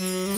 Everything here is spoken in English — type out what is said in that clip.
Mm-hmm.